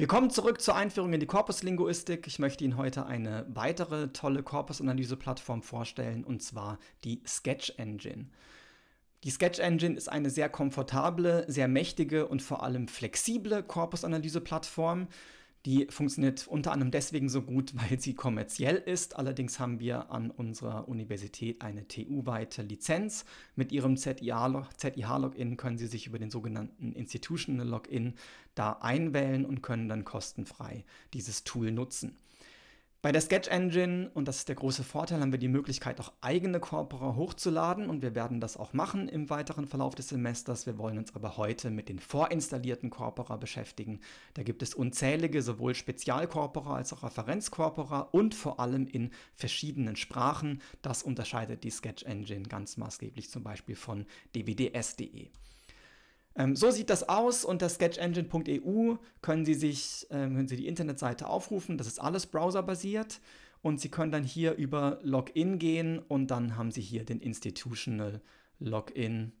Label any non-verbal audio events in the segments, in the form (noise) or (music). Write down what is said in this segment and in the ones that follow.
Willkommen zurück zur Einführung in die Korpuslinguistik. Ich möchte Ihnen heute eine weitere tolle Korpusanalyse-Plattform vorstellen, und zwar die Sketch Engine. Die Sketch Engine ist eine sehr komfortable, sehr mächtige und vor allem flexible Korpusanalyse-Plattform. Die funktioniert unter anderem deswegen so gut, (laughs) weil sie kommerziell ist. Allerdings haben wir an unserer Universität eine TU-weite Lizenz. Mit ihrem ZIH-Login können Sie sich über den sogenannten Institutional Login da einwählen und können dann kostenfrei dieses Tool nutzen. Bei der Sketch Engine, und das ist der große Vorteil, haben wir die Möglichkeit, auch eigene Corpora hochzuladen und wir werden das auch machen im weiteren Verlauf des Semesters. Wir wollen uns aber heute mit den vorinstallierten Corpora beschäftigen. Da gibt es unzählige, sowohl Spezialcorpora als auch Referenzcorpora und vor allem in verschiedenen Sprachen. Das unterscheidet die Sketch Engine ganz maßgeblich zum Beispiel von dvds.de. Ähm, so sieht das aus. Unter sketchengine.eu können Sie sich ähm, können Sie die Internetseite aufrufen. Das ist alles browserbasiert. Und Sie können dann hier über Login gehen und dann haben Sie hier den Institutional Login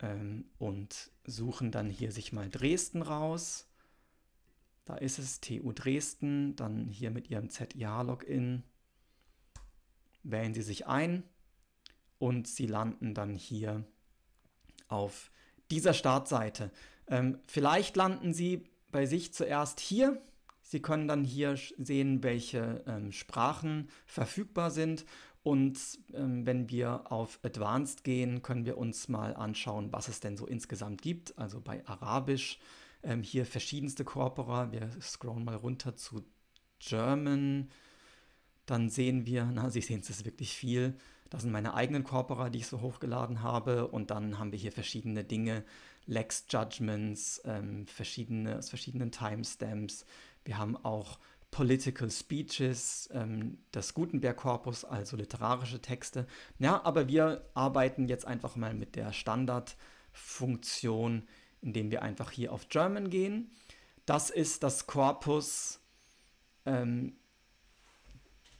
ähm, und suchen dann hier sich mal Dresden raus. Da ist es TU Dresden, dann hier mit Ihrem ZIH-Login wählen Sie sich ein und Sie landen dann hier auf dieser Startseite. Ähm, vielleicht landen Sie bei sich zuerst hier. Sie können dann hier sehen, welche ähm, Sprachen verfügbar sind. Und ähm, wenn wir auf Advanced gehen, können wir uns mal anschauen, was es denn so insgesamt gibt. Also bei Arabisch ähm, hier verschiedenste Corpora. Wir scrollen mal runter zu German. Dann sehen wir, na, Sie sehen es ist wirklich viel. Das sind meine eigenen Corpora, die ich so hochgeladen habe. Und dann haben wir hier verschiedene Dinge, Lex Judgments, ähm, verschiedene, aus verschiedenen Timestamps. Wir haben auch Political Speeches, ähm, das Gutenberg-Korpus, also literarische Texte. Ja, aber wir arbeiten jetzt einfach mal mit der Standardfunktion, indem wir einfach hier auf German gehen. Das ist das Korpus ähm,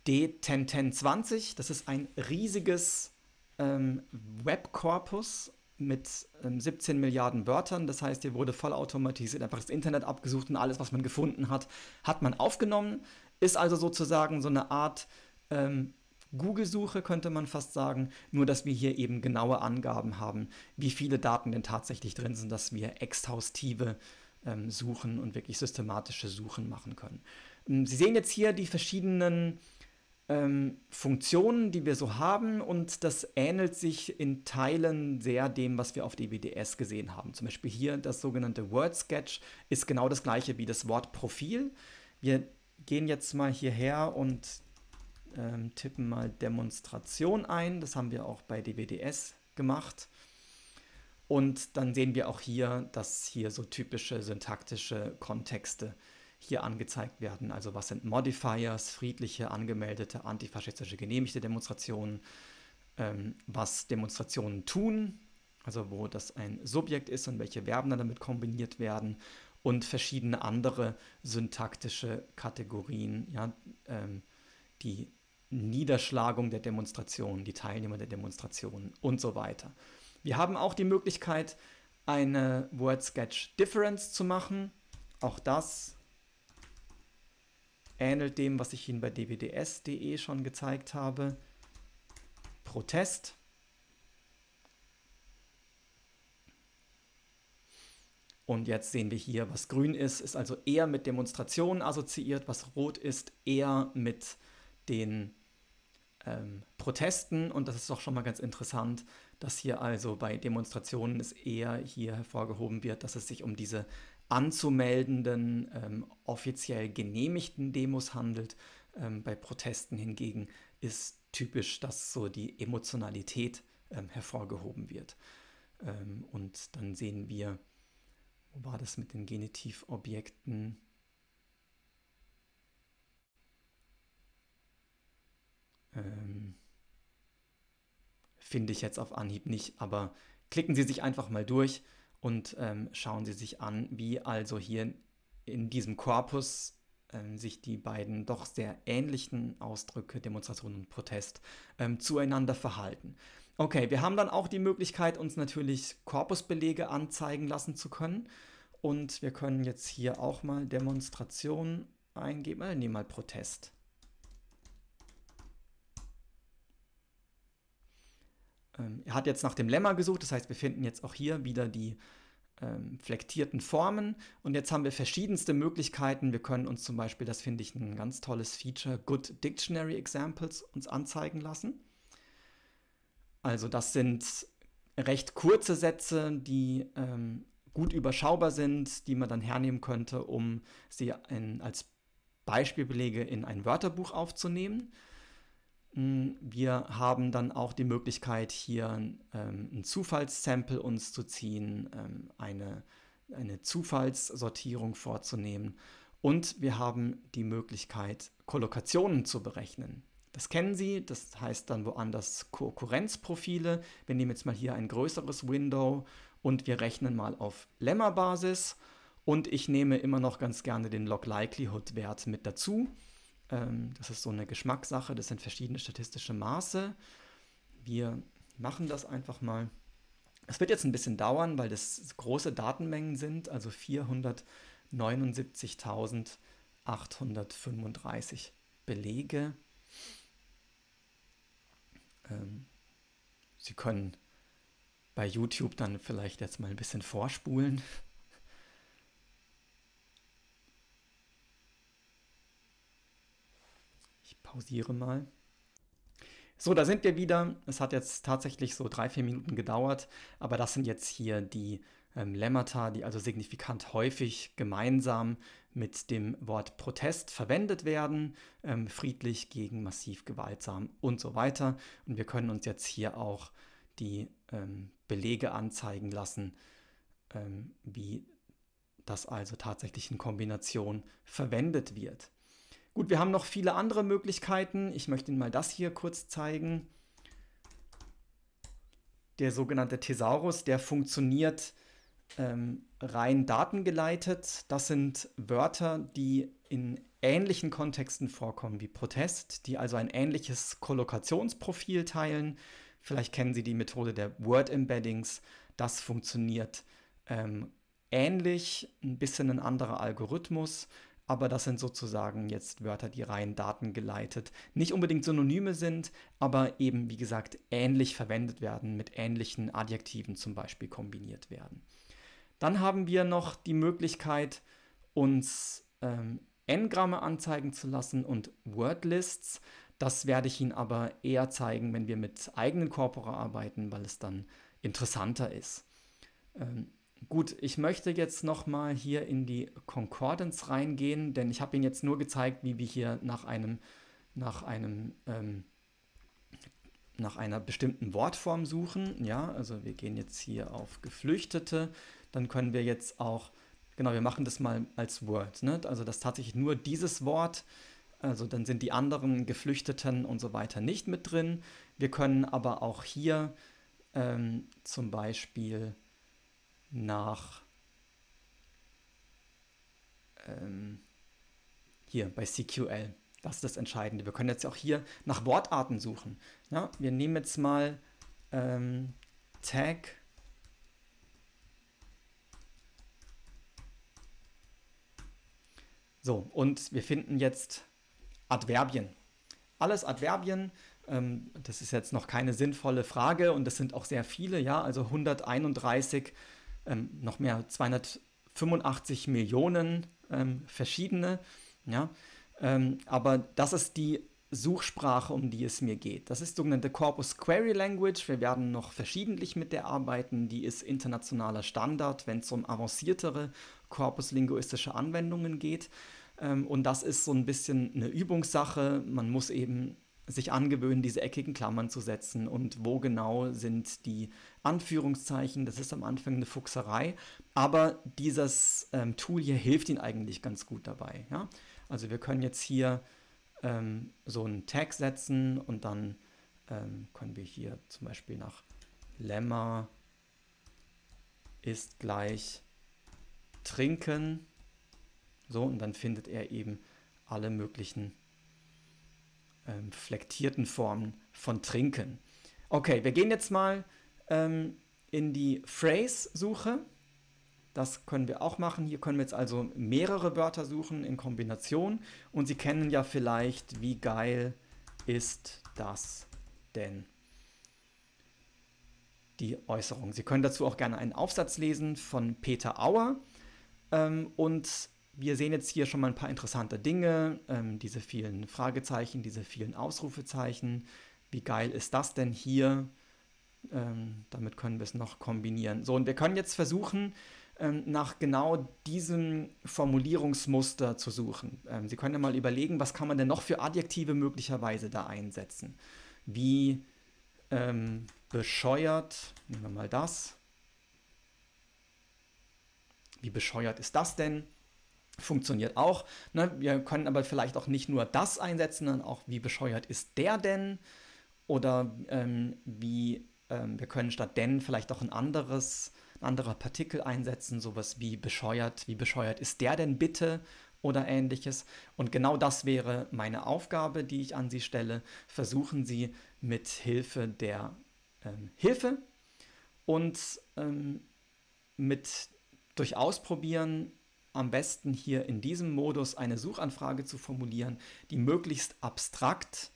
D101020. Das ist ein riesiges ähm, Webkorpus mit ähm, 17 Milliarden Wörtern. Das heißt, hier wurde vollautomatisiert einfach das Internet abgesucht und alles, was man gefunden hat, hat man aufgenommen. Ist also sozusagen so eine Art ähm, Google-Suche, könnte man fast sagen, nur dass wir hier eben genaue Angaben haben, wie viele Daten denn tatsächlich drin sind, dass wir exhaustive ähm, Suchen und wirklich systematische Suchen machen können. Ähm, Sie sehen jetzt hier die verschiedenen ähm, Funktionen, die wir so haben und das ähnelt sich in Teilen sehr dem, was wir auf DWDS gesehen haben. Zum Beispiel hier das sogenannte Word Sketch ist genau das gleiche wie das Wort Profil. Wir gehen jetzt mal hierher und ähm, tippen mal Demonstration ein. Das haben wir auch bei DWDS gemacht. Und dann sehen wir auch hier, dass hier so typische syntaktische Kontexte hier angezeigt werden. Also was sind Modifiers, friedliche, angemeldete, antifaschistische, genehmigte Demonstrationen, ähm, was Demonstrationen tun, also wo das ein Subjekt ist und welche Verben dann damit kombiniert werden und verschiedene andere syntaktische Kategorien, ja, ähm, die Niederschlagung der Demonstration, die Teilnehmer der Demonstration und so weiter. Wir haben auch die Möglichkeit, eine Word Sketch Difference zu machen. Auch das ähnelt dem, was ich Ihnen bei dvds.de schon gezeigt habe. Protest. Und jetzt sehen wir hier, was grün ist, ist also eher mit Demonstrationen assoziiert, was rot ist, eher mit den ähm, Protesten. Und das ist doch schon mal ganz interessant, dass hier also bei Demonstrationen es eher hier hervorgehoben wird, dass es sich um diese anzumeldenden, ähm, offiziell genehmigten Demos handelt. Ähm, bei Protesten hingegen ist typisch, dass so die Emotionalität ähm, hervorgehoben wird. Ähm, und dann sehen wir, wo war das mit den Genitivobjekten? Ähm, Finde ich jetzt auf Anhieb nicht, aber klicken Sie sich einfach mal durch und ähm, schauen Sie sich an, wie also hier in diesem Korpus ähm, sich die beiden doch sehr ähnlichen Ausdrücke, Demonstration und Protest, ähm, zueinander verhalten. Okay, wir haben dann auch die Möglichkeit, uns natürlich Korpusbelege anzeigen lassen zu können. Und wir können jetzt hier auch mal Demonstration eingeben. Äh, nehmen mal Protest. Ähm, er hat jetzt nach dem Lemma gesucht, das heißt, wir finden jetzt auch hier wieder die ähm, flektierten Formen. Und jetzt haben wir verschiedenste Möglichkeiten. Wir können uns zum Beispiel, das finde ich ein ganz tolles Feature, Good Dictionary Examples uns anzeigen lassen. Also das sind recht kurze Sätze, die ähm, gut überschaubar sind, die man dann hernehmen könnte, um sie in, als Beispielbelege in ein Wörterbuch aufzunehmen. Wir haben dann auch die Möglichkeit, hier ähm, ein Zufallssample uns zu ziehen, ähm, eine, eine Zufallssortierung vorzunehmen und wir haben die Möglichkeit, Kollokationen zu berechnen. Das kennen Sie, das heißt dann woanders Konkurrenzprofile. Wir nehmen jetzt mal hier ein größeres Window und wir rechnen mal auf Lemma-Basis und ich nehme immer noch ganz gerne den Log-Likelihood-Wert mit dazu. Ähm, das ist so eine Geschmackssache, das sind verschiedene statistische Maße. Wir machen das einfach mal. Es wird jetzt ein bisschen dauern, weil das große Datenmengen sind, also 479.835 Belege. Ähm, Sie können bei YouTube dann vielleicht jetzt mal ein bisschen vorspulen. Pausiere mal. So, da sind wir wieder. Es hat jetzt tatsächlich so drei, vier Minuten gedauert, aber das sind jetzt hier die ähm, Lemmata, die also signifikant häufig gemeinsam mit dem Wort Protest verwendet werden, ähm, friedlich gegen massiv gewaltsam und so weiter. Und wir können uns jetzt hier auch die ähm, Belege anzeigen lassen, ähm, wie das also tatsächlich in Kombination verwendet wird. Gut, wir haben noch viele andere Möglichkeiten. Ich möchte Ihnen mal das hier kurz zeigen. Der sogenannte Thesaurus, der funktioniert ähm, rein datengeleitet. Das sind Wörter, die in ähnlichen Kontexten vorkommen wie Protest, die also ein ähnliches Kollokationsprofil teilen. Vielleicht kennen Sie die Methode der Word Embeddings. Das funktioniert ähm, ähnlich, ein bisschen ein anderer Algorithmus aber das sind sozusagen jetzt Wörter, die rein datengeleitet nicht unbedingt Synonyme sind, aber eben, wie gesagt, ähnlich verwendet werden, mit ähnlichen Adjektiven zum Beispiel kombiniert werden. Dann haben wir noch die Möglichkeit, uns ähm, N-Gramme anzeigen zu lassen und Wordlists. Das werde ich Ihnen aber eher zeigen, wenn wir mit eigenen Corpora arbeiten, weil es dann interessanter ist. Ähm, Gut, ich möchte jetzt nochmal hier in die Concordance reingehen, denn ich habe Ihnen jetzt nur gezeigt, wie wir hier nach einem, nach einem, ähm, nach einer bestimmten Wortform suchen. Ja, also wir gehen jetzt hier auf Geflüchtete, dann können wir jetzt auch, genau, wir machen das mal als Word, ne? also das tatsächlich nur dieses Wort, also dann sind die anderen Geflüchteten und so weiter nicht mit drin. Wir können aber auch hier ähm, zum Beispiel nach ähm, hier bei CQL. Das ist das Entscheidende. Wir können jetzt auch hier nach Wortarten suchen. Ja, wir nehmen jetzt mal ähm, Tag So, und wir finden jetzt Adverbien. Alles Adverbien, ähm, das ist jetzt noch keine sinnvolle Frage und das sind auch sehr viele, ja, also 131 ähm, noch mehr, 285 Millionen ähm, verschiedene. Ja? Ähm, aber das ist die Suchsprache, um die es mir geht. Das ist sogenannte Corpus Query Language. Wir werden noch verschiedentlich mit der arbeiten. Die ist internationaler Standard, wenn es um avanciertere korpuslinguistische Anwendungen geht. Ähm, und das ist so ein bisschen eine Übungssache. Man muss eben sich angewöhnen, diese eckigen Klammern zu setzen und wo genau sind die Anführungszeichen. Das ist am Anfang eine Fuchserei, aber dieses ähm, Tool hier hilft Ihnen eigentlich ganz gut dabei. Ja? Also wir können jetzt hier ähm, so einen Tag setzen und dann ähm, können wir hier zum Beispiel nach Lemma ist gleich trinken. So, und dann findet er eben alle möglichen ähm, flektierten Formen von Trinken. Okay, wir gehen jetzt mal ähm, in die Phrase-Suche. Das können wir auch machen. Hier können wir jetzt also mehrere Wörter suchen in Kombination. Und Sie kennen ja vielleicht, wie geil ist das denn? Die Äußerung. Sie können dazu auch gerne einen Aufsatz lesen von Peter Auer. Ähm, und wir sehen jetzt hier schon mal ein paar interessante Dinge. Ähm, diese vielen Fragezeichen, diese vielen Ausrufezeichen. Wie geil ist das denn hier? Ähm, damit können wir es noch kombinieren. So, und wir können jetzt versuchen, ähm, nach genau diesem Formulierungsmuster zu suchen. Ähm, Sie können ja mal überlegen, was kann man denn noch für Adjektive möglicherweise da einsetzen. Wie ähm, bescheuert, nehmen wir mal das. Wie bescheuert ist das denn? Funktioniert auch. Ne? Wir können aber vielleicht auch nicht nur das einsetzen, sondern auch, wie bescheuert ist der denn? Oder ähm, wie, ähm, wir können statt denn vielleicht auch ein anderes ein anderer Partikel einsetzen, sowas wie bescheuert, wie bescheuert ist der denn bitte oder ähnliches. Und genau das wäre meine Aufgabe, die ich an Sie stelle. Versuchen Sie mit Hilfe der ähm, Hilfe und ähm, mit durch Ausprobieren am besten hier in diesem Modus eine Suchanfrage zu formulieren, die möglichst abstrakt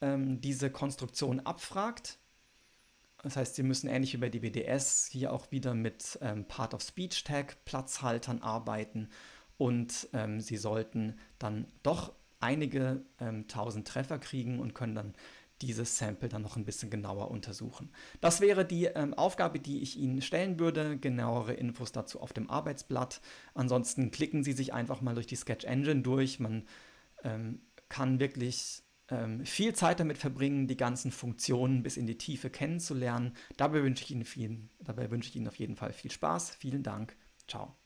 ähm, diese Konstruktion abfragt. Das heißt, Sie müssen ähnlich wie bei DBDS hier auch wieder mit ähm, Part-of-Speech-Tag, Platzhaltern arbeiten und ähm, Sie sollten dann doch einige ähm, tausend Treffer kriegen und können dann dieses Sample dann noch ein bisschen genauer untersuchen. Das wäre die ähm, Aufgabe, die ich Ihnen stellen würde. Genauere Infos dazu auf dem Arbeitsblatt. Ansonsten klicken Sie sich einfach mal durch die Sketch Engine durch. Man ähm, kann wirklich ähm, viel Zeit damit verbringen, die ganzen Funktionen bis in die Tiefe kennenzulernen. Dabei wünsche ich Ihnen, viel, dabei wünsche ich Ihnen auf jeden Fall viel Spaß. Vielen Dank. Ciao.